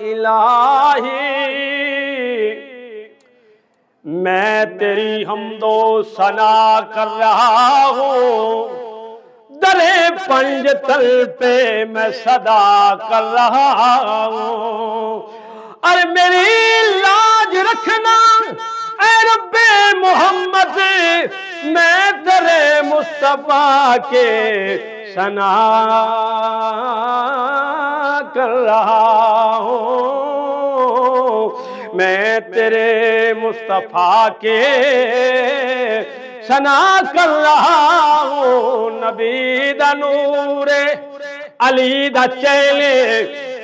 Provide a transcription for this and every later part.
الہی میں تیری حمد و سنا کر رہا ہوں درے پنج تل پہ میں صدا کر رہا ہوں اور میری مصطفیٰ کے سنا کر رہا ہوں۔ میں تیرے مصطفیٰ کے سنا کر رہا ہوں۔ نبی دا نور علی دا چیلے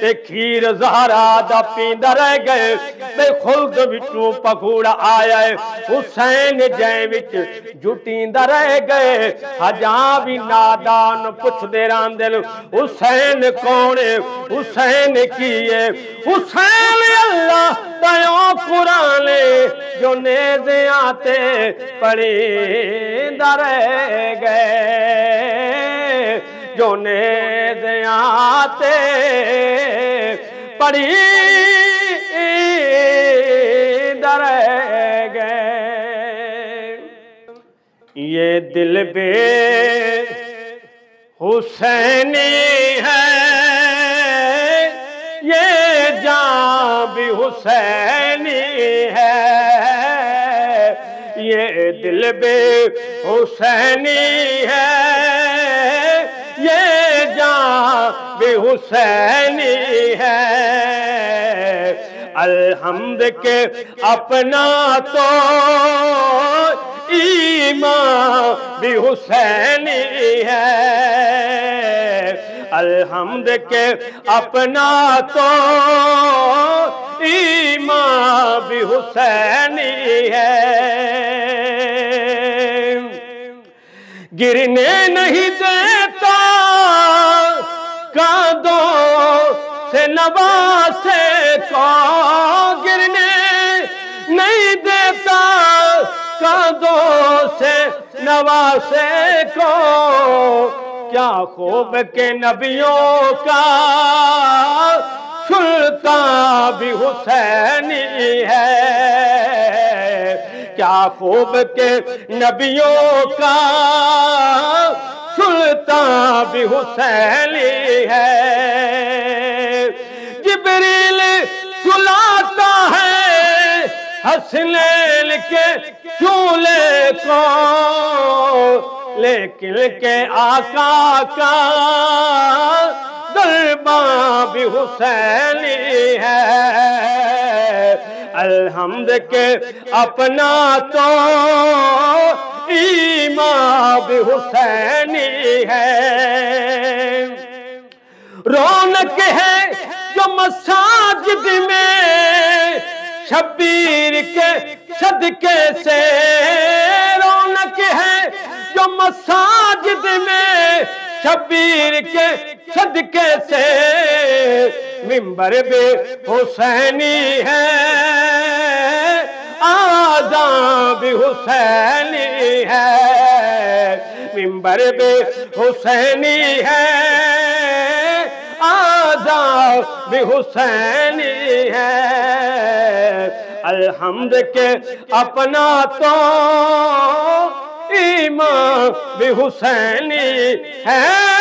تے کھیر زہرا دا پیندہ رہ گئے۔ بے خلد بچوں پکوڑا آیا ہے۔ حسین جائیں وچ جھٹیندہ رہ گئے۔ ہجاں بھی نادان پچھ دے دیران دل حسین کونے حسین کیے حسین اللہ دیوں قرآن جو نیزے آتے پڑیندہ رہ گئے۔ جو نیزے آتے پڑی در گئے۔ یہ دل بے حسینی ہے۔ یہ جان بھی حسینی ہے۔ یہ دل بے حسینی ہے۔ یہ جان بھی حسینی ہے۔ الحمد کے اپنا تو ایمان بھی حسینی ہے۔ الحمد کے اپنا تو ایمان بھی حسینی ہے۔ گرنے نہیں دیتا سے نواسے کو گرنے نہیں دیتا کاندوں سے نواسے کو۔ کیا خوب کے نبیوں کا سلطان بھی حسینی ہے۔ کیا خوب کے نبیوں کا سلطان بھی حسینی ہے۔ ہے کے چولے کو؟ لیکن کے آقا کا درباں بھی حسینی ہے۔ الحمد کے اپنا تو ایمان بھی حسینی ہے۔ رونق ہے جو مساجد میں شبیر کے صدقے سے رونق ہے جو مساجد میں شبیر کے صدقے سے ممبر بے حسینی ہے آزاں بھی حسینی ہے، ممبر بے حسینی ہے آزاں بھی حسینی ہے۔ الحمد کے اپنا تو ایمان بھی حسینی ہے۔